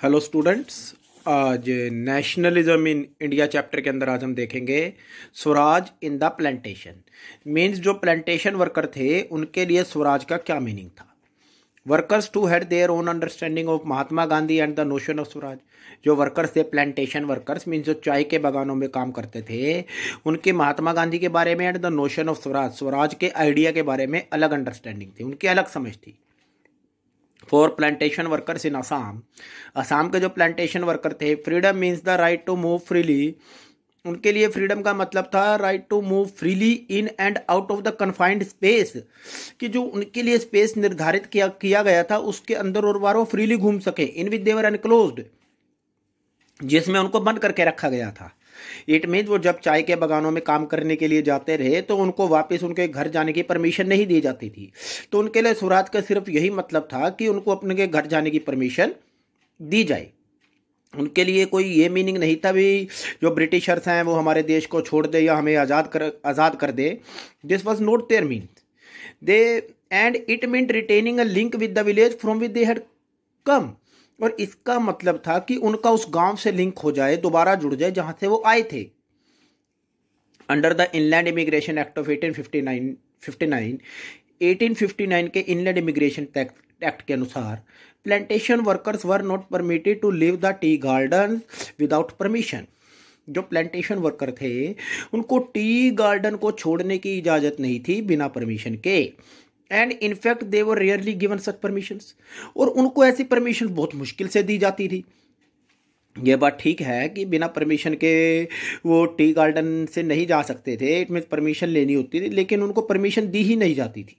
Hello students आज nationalism in India chapter के अंदर आज हम देखेंगे Swaraj in the plantation means जो प्लांटेशन वर्कर थे, उनके लिए स्वराज का क्या मीनिंग था? Workers to had their own understanding of Mahatma Gandhi and the notion of Swaraj जो वर्कर्स थे प्लांटेशन वर्कर्स मीन्स जो चाय के बागानों में काम करते थे, उनके महात्मा गांधी के बारे में and the notion of Swaraj Swaraj के आइडिया के बारे में अलग अंडरस्टैंडिंग थी, उनकी अलग समझ थी। For plantation workers in Assam Assam के जो प्लांटेशन वर्कर थे freedom means the right to move freely उनके लिए फ्रीडम का मतलब था right to move freely in and out of the confined space कि जो उनके लिए स्पेस निर्धारित किया किया गया था, उसके अंदर और बार वो फ्रीली घूम सके इन विद देवर एनक्लोज जिसमें उनको बंद करके रखा गया था। इट मीन वो जब चाय के बागानों में काम करने के लिए जाते रहे तो उनको वापस उनके घर जाने की परमिशन नहीं दी जाती थी। तो उनके लिए स्वराज का सिर्फ़ यही मतलब था कि उनको अपने घर जाने की परमिशन दी जाए। उनके लिए कोई ये मीनिंग नहीं था भी जो ब्रिटिशर्स हैं, वो हमारे देश को छोड़ दे या हमें आज़ाद कर आज़ाद कर दे। This was not their mean they and it mean retaining a link with the village from with they had come और इसका मतलब था कि उनका उस गाँव से लिंक हो जाए, दोबारा जुड़ जाए, जहाँ से वो आए थे। Under the inland immigration act of 1859 59 1859 के इनलैंड इमिग्रेशन एक्ट के अनुसार plantation workers were not permitted to leave the tea garden without permission जो प्लांटेशन वर्कर थे, उनको टी गार्डन को छोड़ने की इजाज़त नहीं थी बिना परमिशन के। And in fact they were rarely given such permission और उनको ऐसी परमिशन बहुत मुश्किल से दी जाती थी। ये बात ठीक है कि बिना परमिशन के वो टी गार्डन से नहीं जा सकते थे। इट मीन परमिशन लेनी होती थी, लेकिन उनको परमिशन दी ही नहीं जाती थी।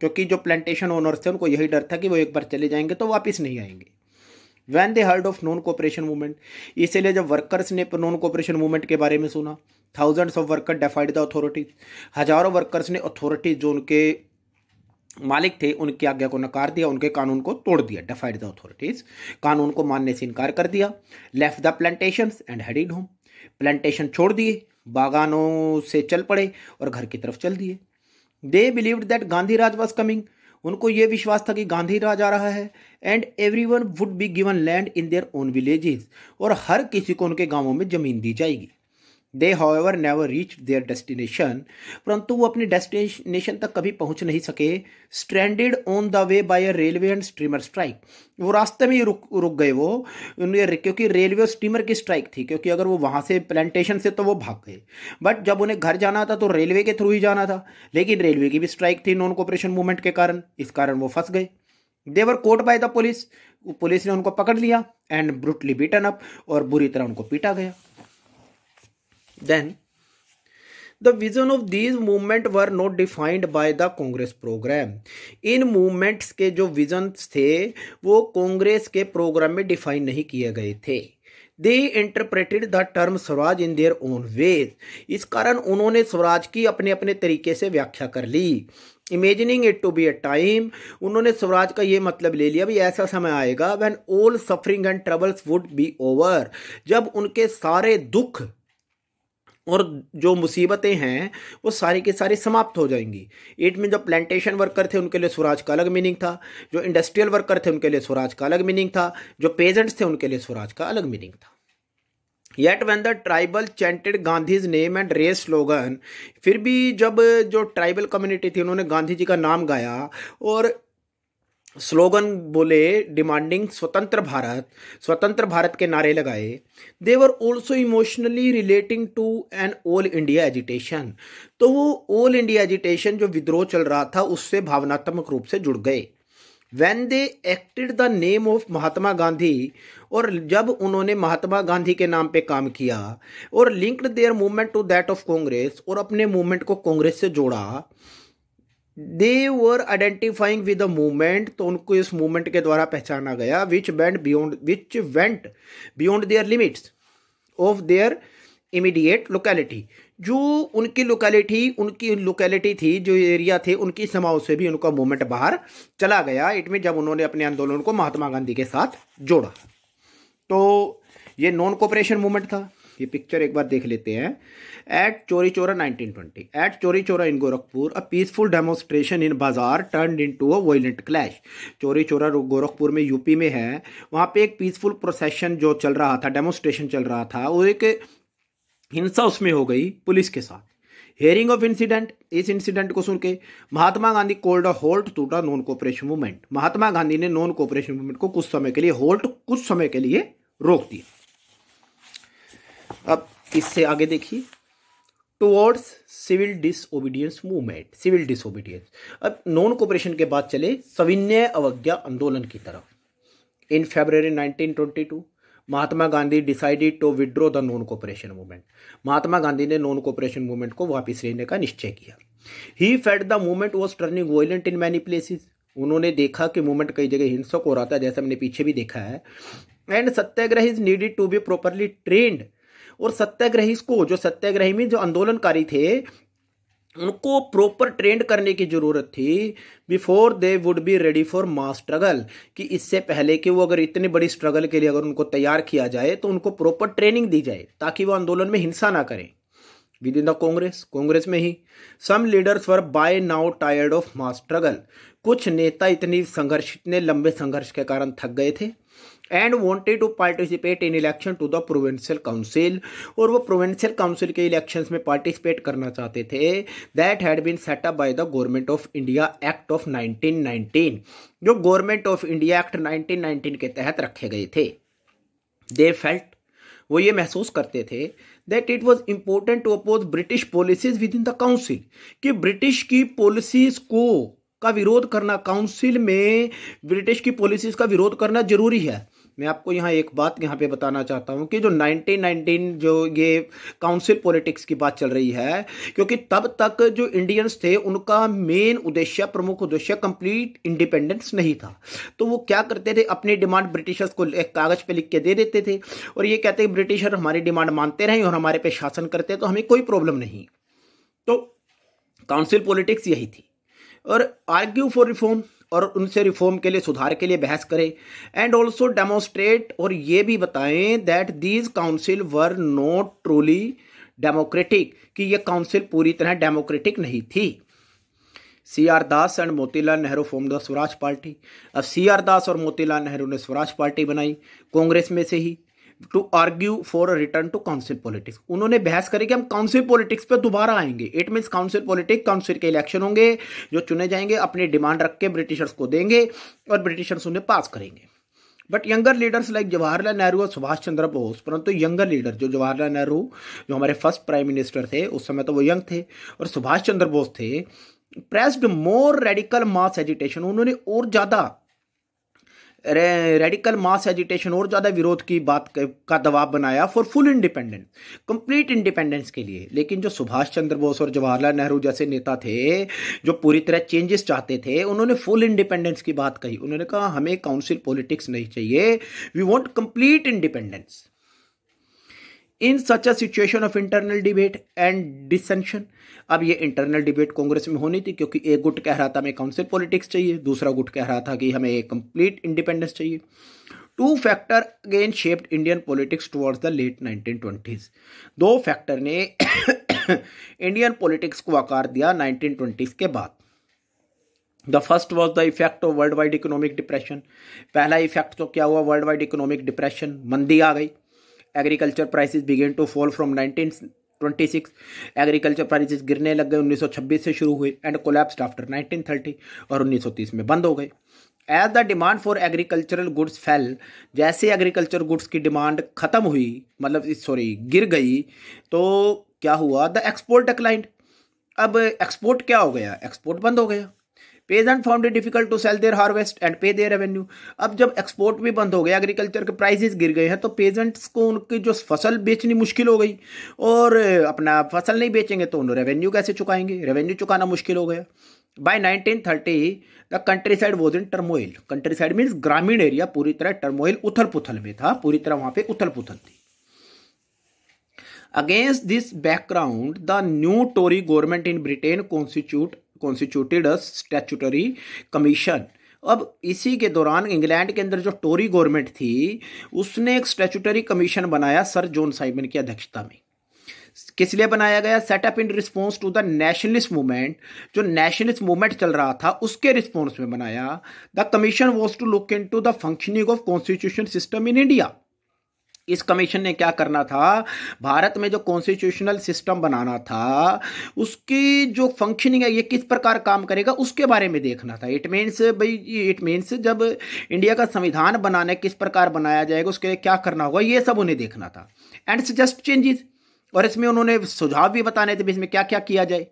क्योंकि जो प्लांटेशन ओनर्स थे, उनको यही डर था कि वो एक बार चले जाएँगे तो वापस नहीं आएँगे। When they heard of non cooperation movement इसीलिए जब वर्कर्स ने नॉन कोऑपरेशन मूवमेंट के बारे में सुना thousands of worker defied the authorities हज़ारों वर्कर्स ने अथॉरिटीज जो उनके मालिक थे, उनकी आज्ञा को नकार दिया, उनके कानून को तोड़ दिया डिफाइड द अथॉरिटीज कानून को मानने से इनकार कर दिया। Left the plantation and headed home plantation छोड़ दिए, बागानों से चल पड़े और घर की तरफ़ चल दिए। They believe that Gandhi Raj was coming उनको यह विश्वास था कि गांधी राज आ रहा है। And every one would be given land in their own villages और हर किसी को उनके गाँवों में ज़मीन दी जाएगी। They however never reach their destination परंतु वो अपने डेस्टिनेशन तक कभी पहुँच नहीं सके। Stranded on the way by a railway and steamer strike वो रास्ते में ही रुक रुक गए वो। क्योंकि रेलवे और स्टीमर की स्ट्राइक थी, क्योंकि अगर वो वहाँ से प्लांटेशन से तो वो भाग गए। बट जब उन्हें घर जाना था तो रेलवे के थ्रू ही जाना था। लेकिन रेलवे की भी स्ट्राइक थी नॉन कोऑपरेशन मूवमेंट के कारण। इस कारण वो फंस गए। They were caught by the police police ने उनको पकड़ लिया एंड ब्रुटली बीटन अप और बुरी तरह उनको पीटा गया। Then, the vision of these movement were not defined by the Congress program. In movements के जो visions थे वो कांग्रेस के प्रोग्राम में डिफाइन नहीं किए गए थे। They interpreted the term swaraj in their own ways इस कारण उन्होंने स्वराज की अपने अपने तरीके से व्याख्या कर ली। Imagining it to be a time उन्होंने स्वराज का ये मतलब ले लिया भी ऐसा समय आएगा when all suffering and troubles would be over जब उनके सारे दुख और जो मुसीबतें हैं, वो सारी की सारी समाप्त हो जाएँगी। इट में जो प्लांटेशन वर्कर थे, उनके लिए स्वराज का अलग मीनिंग था। जो इंडस्ट्रियल वर्कर थे, उनके लिए स्वराज का अलग मीनिंग था। जो पेजेंट्स थे, उनके लिए स्वराज का अलग मीनिंग था। Yet when the tribal chanted Gandhi's name and raise slogan फिर भी जब जो ट्राइबल कम्युनिटी थी, उन्होंने गांधी जी का नाम गाया और स्लोगन बोले डिमांडिंग स्वतंत्र भारत स्वतंत्र भारत के नारे लगाए। They were also emotionally relating to an all India agitation तो वो ऑल इंडिया एजिटेशन जो विद्रोह चल रहा था, उससे भावनात्मक रूप से जुड़ गए। When they acted the name of Mahatma Gandhi, और जब उन्होंने महात्मा गांधी के नाम पे काम किया, और linked their movement to that of Congress और अपने मूवमेंट को कांग्रेस से जोड़ा they were identifying with movement तो उनको इस मूवमेंट के द्वारा पहचाना गया which band beyond which went beyond their limits of their immediate locality जो उनकी लोकेलिटी उनकी लोकेलिटी थी, जो एरिया थे, उनकी समाओं से भी उनका मूवमेंट बाहर चला गया। इट में जब उन्होंने अपने आंदोलन को महात्मा गांधी के साथ जोड़ा। तो ये नॉन कोऑपरेशन मूवमेंट था। ये पिक्चर एक बार देख लेते हैं। एट चोरी चोरा 1920 at Chauri Chaura in Gorakhpur a peaceful demonstration in bazaar turn into a violent clash Chauri Chaura Gorakhpur में यूपी में है। वहाँ पे एक पीसफुल प्रोसेशन जो चल रहा था डेमोन्स्ट्रेशन चल रहा था, वो एक हिंसा उसमें हो गई पुलिस के साथ। हेयरिंग ऑफ़ इंसिडेंट इस इंसिडेंट को सुन के Mahatma Gandhi called halt to the non cooperation movement Mahatma Gandhi ने नॉन कोऑपरेशन मूवमेंट को कुछ समय के लिए होल्ट कुछ समय के लिए रोक दिया। अब इससे आगे देखिए। Towards civil disobedience movement civil disobedience अब नॉन कोऑपरेशन के बाद चले सविनय अवज्ञा आंदोलन की तरफ़। In February 1922 Mahatma Gandhi decided to withdraw the non cooperation movement Mahatma Gandhi ने नॉन कोऑपरेशन मूवमेंट को वापस लेने का निश्चय किया। He felt the movement was turning violent in many places उन्होंने देखा कि मूवमेंट कई जगह हिंसक हो रहा था, जैसे हमने पीछे भी देखा है। And satyagraha is needed to be properly trained और सत्याग्रही को जो सत्याग्रही में जो आंदोलनकारी थे, उनको प्रॉपर ट्रेंड करने की ज़रूरत थी before they would be ready for mass struggle कि इससे पहले कि वो अगर इतनी बड़ी स्ट्रगल के लिए अगर उनको तैयार किया जाए तो उनको प्रॉपर ट्रेनिंग दी जाए, ताकि वो आंदोलन में हिंसा ना करें। Within the Congress Congress में ही। Some leaders were by now tired of mass struggle कुछ नेता इतनी संघर्ष, इतने लंबे संघर्ष के कारण थक गए थे। And wanted to participate in election to the provincial council और वो प्रोविंशियल काउंसिल के इलेक्शन में पार्टिसिपेट करना चाहते थे. That had been set up by the government of India act of 1919 जो गवर्नमेंट ऑफ़ इंडिया एक्ट 1919 के तहत रखे गए थे. दे फेल्ट वो ये महसूस करते थे that it was important to oppose British policies within the council कि ब्रिटिश की पॉलिसीज़ को, का विरोध करना काउंसिल में ब्रिटिश की पॉलिसीज़ का विरोध करना ज़रूरी है. मैं आपको यहाँ एक बात यहाँ पे बताना चाहता हूँ कि जो 1919 जो ये काउंसिल पॉलिटिक्स की बात चल रही है, क्योंकि तब तक जो इंडियंस थे, उनका मेन उद्देश्य, प्रमुख उद्देश्य कंप्लीट इंडिपेंडेंस नहीं था। तो वो क्या करते थे? अपनी डिमांड ब्रिटिशर्स को एक कागज़ पे लिख के दे देते थे और ये कहते ब्रिटिशर हमारी डिमांड मानते रहे और हमारे पे शासन करते तो हमें कोई प्रॉब्लम नहीं। तो काउंसिल पॉलिटिक्स यही थी। और आर्ग्यू फॉर रिफॉर्म और उनसे रिफॉर्म के लिए, सुधार के लिए बहस करें। एंड ऑल्सो डेमोस्ट्रेट और ये भी बताएँ that these council were not truly democratic कि ये काउंसिल पूरी तरह डेमोक्रेटिक नहीं थी। C R Das and Motilal Nehru form the Swaraj party. अब सी आर दास और मोतीलाल नेहरू ने स्वराज पार्टी बनाई, कांग्रेस में से ही। To argue for return to council politics उन्होंने बहस करी कि हम काउंसिल पॉलिटिक्स पे दोबारा आएँगे। It means council politics council के इलेक्शन होंगे, जो चुने जाएँगे, अपनी डिमांड रख के ब्रिटिशर्स को देंगे और ब्रिटिशर्स उन्हें पास करेंगे। But younger leaders like Jawaharlal Nehru और सुभाष चंद्र बोस परंतु यंगर लीडर जो जवाहरलाल नेहरू जो हमारे फ़र्स्ट प्राइम मिनिस्टर थे, उस समय तो वो यंग थे, और सुभाष चंद्र बोस थे pressed more radical mass agitation उन्होंने और ज़्यादा रेडिकल मास एजिटेशन और ज़्यादा विरोध की बात का दबाव बनाया for full independence complete independence के लिए। लेकिन जो सुभाष चंद्र बोस और जवाहरलाल नेहरू जैसे नेता थे, जो पूरी तरह चेंजेस चाहते थे, उन्होंने फुल इंडिपेंडेंस की बात कही। उन्होंने कहा, हमें काउंसिल पॉलिटिक्स नहीं चाहिए we want complete independence in such a situation of internal debate and dissension अब ये इंटरनल डिबेट कांग्रेस में होनी थी क्योंकि एक गुट कह रहा था, हमें काउंसिल पॉलिटिक्स चाहिए। दूसरा गुट कह रहा था कि, हमें कंप्लीट इंडिपेंडेंस चाहिए। Two factor again shaped Indian politics towards the late nineteen twenties दो फैक्टर ने इंडियन पॉलिटिक्स को आकार दिया नाइनटीन ट्वेंटीज के बाद। The first was the effect of world wide economic depression पहला इफ़ेक्ट तो क्या हुआ? वर्ल्ड वाइड इकोनॉमिक डिप्रेशन मंदी आ गई। Agriculture prices began to fall from 1926 agriculture prices गिरने लग गए 1926 से शुरू हुए एंड कोलैप्स्ड आफ्टर 1930 और 1930 में बंद हो गए। As the demand for agricultural goods fell जैसे एग्रीकल्चर गुड्स की डिमांड खत्म हुई मतलब सॉरी गिर गई तो क्या हुआ? द एक्सपोर्ट डिक्लाइंड अब एक्सपोर्ट क्या हो गया? एक्सपोर्ट बंद हो गया। Peasant found it difficult to sell their harvest and pay their revenue अब जब एक्सपोर्ट भी बंद हो गया एग्रीकल्चर के प्राइसेस गिर गए हैं तो पेजेंट्स को उनकी जो फ़सल बेचनी मुश्किल हो गई। और अपना फ़सल नहीं बेचेंगे तो उन्हें रेवेन्यू कैसे चुकाएँगे? रेवेन्यू चुकाना मुश्किल हो गया। By 1930 the countryside was in turmoil countryside means ग्रामीण एरिया पूरी तरह टर्मोइल उथल पुथल में था, पूरी तरह वहाँ पे उथल पुथल थी। Against this background the new Tory government in Britain constitute constituted statutory commission अब इसी के दौरान इंग्लैंड के अंदर जो टोरी गवर्नमेंट थी, उसने एक स्टेचुटरी कमीशन बनाया सर जॉन साइमन की अध्यक्षता में। किस लिए बनाया गया? Set up in response to the nationalist movement जो नेशनलिस्ट मूवमेंट चल रहा था, उसके रिस्पॉन्स में बनाया। The commission was to look into the functioning of constitution system in India इस कमीशन ने क्या करना था? भारत में जो कॉन्स्टिट्यूशनल सिस्टम बनाना था, उसकी जो फंक्शनिंग है, ये किस प्रकार काम करेगा, उसके बारे में देखना था। इट मीन्स भाई इट मीन्स जब इंडिया का संविधान बनाने किस प्रकार बनाया जाएगा, उसके लिए क्या करना होगा, ये सब उन्हें देखना था। एंड सजेस्ट चेंजेस और इसमें उन्होंने सुझाव भी बताने थे इसमें क्या क्या किया जाए।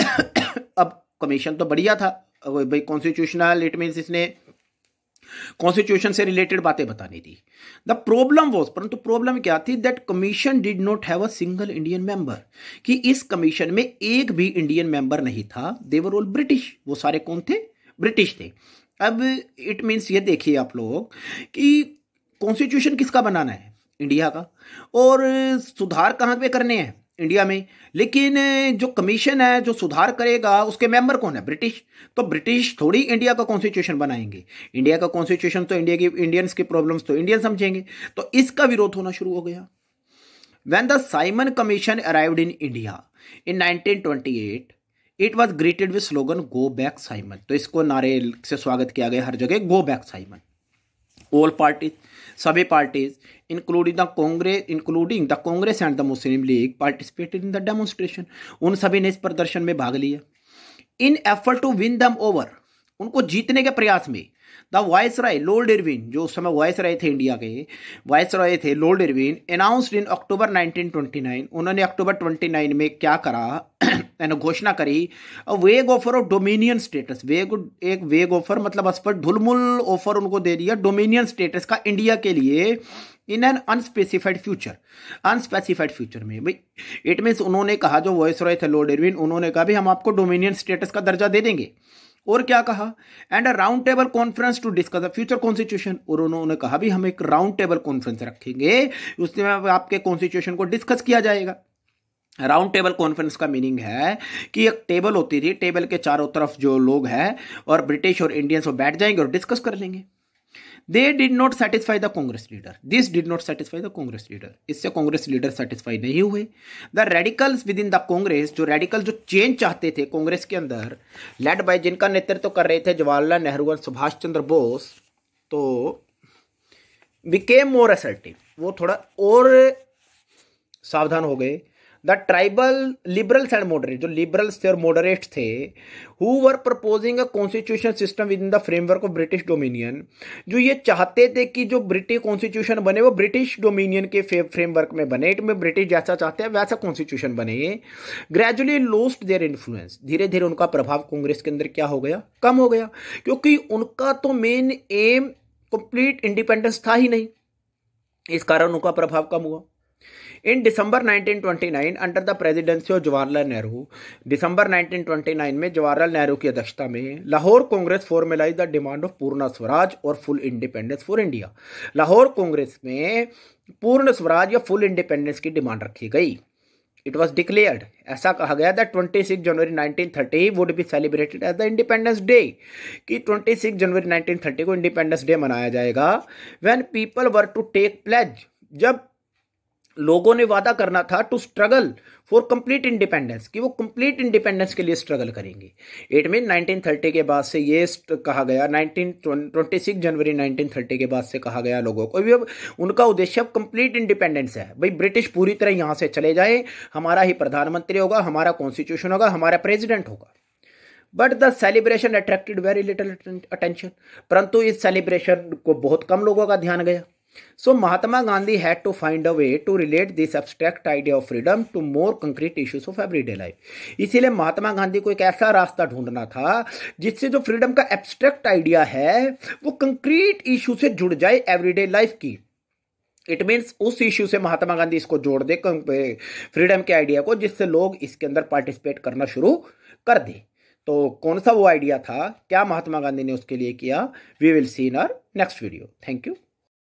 अब कमीशन तो बढ़िया था। भाई कॉन्स्टिट्यूशनल इट मीन्स इसने कॉन्स्टिट्यूशन से रिलेटेड बातें बतानी थी द प्रॉब्लम वॉज़ परंतु प्रॉब्लम क्या थी? That commission did not have a single Indian member कि इस कमीशन में एक भी इंडियन मेंबर नहीं था। देवर ऑल ब्रिटिश वो सारे कौन थे? ब्रिटिश थे। अब इट मीन्स ये देखिए आप लोग कि कॉन्स्टिट्यूशन किसका बनाना है? इंडिया का। और सुधार कहाँ पे करने हैं? इंडिया में। लेकिन जो कमीशन है, जो सुधार करेगा, उसके मेंबर कौन है? ब्रिटिश। तो ब्रिटिश थोड़ी इंडिया का कॉन्स्टिट्यूशन बनाएँगे। इंडिया का कॉन्स्टिट्यूशन तो इंडिया की इंडियंस की प्रॉब्लम्स तो इंडियन समझेंगे। तो इसका विरोध होना शुरू हो गया। When the Simon commission arrived in India in 1928 it was greeted with slogan go back Simon तो इसको नारे से स्वागत किया गया हर जगह go back Simon all party सभी parties including the Congress including the Congress and the Muslim League participated in the demonstration उन सभी ने इस प्रदर्शन में भाग लिया। In effort to win them over उनको जीतने के प्रयास में the viceroy Lord Irwin जो उस समय वाइस राय थे इंडिया के वाइस राय थे Lord Irwin announced in October 1929 उन्होंने अक्टूबर 29 में क्या करा? घोषणा करी वेग ऑफ़र ऑफ़ डोमिनियन स्टेटस वेग एक वेग ऑफ़र मतलब स्पष्ट ढुलमुल ऑफ़र उनको दे दिया डोमिनियन स्टेटस का इंडिया के लिए। In an unspecified future unspecified future में, भाई इट मीन्स उन्होंने कहा, जो वॉइस रॉय थे लॉर्ड इरविन उन्होंने कहा, भाई, हम आपको डोमिनियन स्टेटस का दर्जा दे देंगे। और क्या कहा? And a round table conference to discuss the future constitution और उन्होंने कहा भी हम एक राउंड टेबल कॉन्फ्रेंस रखेंगे, उसमें आपके कॉन्स्टिट्यूशन को डिस्कस किया जाएगा। राउंड टेबल कॉन्फ्रेंस का मीनिंग है कि एक टेबल होती थी टेबल के चारों तरफ़ जो लोग हैं, और ब्रिटिश और इंडियंस वो बैठ जाएँगे और डिस्कस कर लेंगे। They did not satisfy the Congress leader this did not satisfy the Congress leader इससे कांग्रेस लीडर सेटिस्फाई नहीं हुए। The radicals within the Congress जो रेडिकल जो चेंज चाहते थे कांग्रेस के अंदर लेड बाय जिनका नेतृत्व कर रहे थे जवाहरलाल नेहरू और सुभाष चंद्र बोस तो बिकेम मोर असर्टिव वो थोड़ा और सावधान हो गए। The tribal liberals and moderate, जो लिबरल्स थे और मॉडरेट थे who were proposing a constitution system within the framework of British dominion जो ये चाहते थे कि जो ब्रिटिश कॉन्स्टिट्यूशन बने, वो ब्रिटिश डोमिनियन के फ्रेमवर्क में बने इट में ब्रिटिश जैसा चाहते हैं, वैसा कॉन्स्टिट्यूशन बने। ये ग्रेजुअली लोस्ट देयर इन्फ्लुएंस धीरे धीरे उनका प्रभाव कांग्रेस के अंदर क्या हो गया? कम हो गया, क्योंकि उनका तो मेन एम कंप्लीट इंडिपेंडेंस था ही नहीं। इस कारण उनका प्रभाव कम हुआ। In December 1929 under the presidency of Jawaharlal Nehru दिसंबर 1929 में जवाहरलाल नेहरू की अध्यक्षता में Lahore Congress formalise the demand of Purna Swaraj और full independence for India Lahore Congress में पूर्ण स्वराज या फुल इंडिपेंडेंस की डिमांड रखी गई। इट वॉज़ डिक्लेयर्ड ऐसा कहा गया that 26 January 1930 would be celebrated as the independence day कि 26 जनवरी 1930 को इंडिपेंडेंस डे मनाया जाएगा। When people were to take pledge जब लोगों ने वादा करना था to struggle for complete independence कि वो कंप्लीट इंडिपेंडेंस के लिए स्ट्रगल करेंगे। इट मीन 1930 के बाद से ये कहा गया 1926 जनवरी 1930 के बाद से कहा गया लोगों को। अब उनका उद्देश्य अब कंप्लीट इंडिपेंडेंस है। भाई ब्रिटिश पूरी तरह यहाँ से चले जाए, हमारा ही प्रधानमंत्री होगा, हमारा कॉन्स्टिट्यूशन होगा, हमारा प्रेसिडेंट होगा। But the celebration attracted very little attention परंतु इस सेलिब्रेशन को बहुत कम लोगों का ध्यान गया। So, Mahatma Gandhi had to find a way to relate this abstract idea of freedom to more concrete issues of everyday life. इसीलिए महात्मा गांधी को एक ऐसा रास्ता ढूंढना था, जिससे जो फ्रीडम का एब्स्ट्रैक्ट आइडिया है, वो कंक्रीट इशू से जुड़ जाए एवरीडे लाइफ की। इट मीन्स उस इश्यू से महात्मा गांधी इसको जोड़ दे फ्रीडम के आइडिया को, जिससे लोग इसके अंदर पार्टिसिपेट करना शुरू कर दे। तो कौन सा वो आइडिया था? क्या महात्मा गांधी ने उसके लिए किया? We will see in our next video thank you